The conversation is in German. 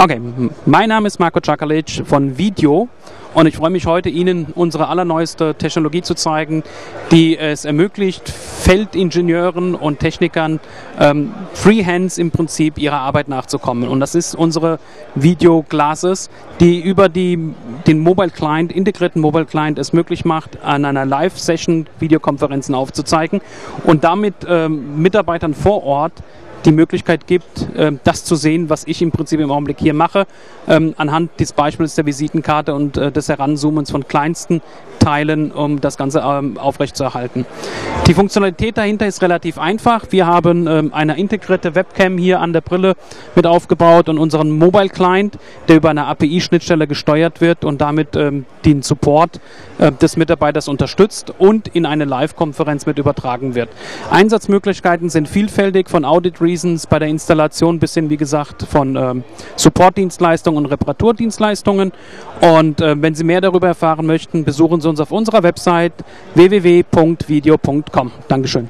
Okay, mein Name ist Marco Czakalic von Video und ich freue mich heute Ihnen unsere allerneueste Technologie zu zeigen, die es ermöglicht, Feldingenieuren und Technikern ähm, freehands im Prinzip ihrer Arbeit nachzukommen. Und das ist unsere Video Glasses, die über die, den Mobile Client, integrierten Mobile Client es möglich macht, an einer Live-Session Videokonferenzen aufzuzeigen und damit ähm, Mitarbeitern vor Ort die Möglichkeit gibt, ähm, das zu sehen, was ich im Prinzip im Augenblick hier mache, ähm, anhand des Beispiels der Visitenkarte und äh, des Heranzoomens von kleinsten Teilen, um das Ganze ähm, aufrechtzuerhalten. Die Funktionalität dahinter ist relativ einfach. Wir haben eine integrierte Webcam hier an der Brille mit aufgebaut und unseren Mobile Client, der über eine API-Schnittstelle gesteuert wird und damit den Support äh, des Mitarbeiters unterstützt und in eine Live-Konferenz mit übertragen wird. Einsatzmöglichkeiten sind vielfältig von Audit Reasons bei der Installation bis hin, wie gesagt, von ähm, Support-Dienstleistungen und Reparaturdienstleistungen. Und äh, wenn Sie mehr darüber erfahren möchten, besuchen Sie uns auf unserer Website www.video.com. Dankeschön.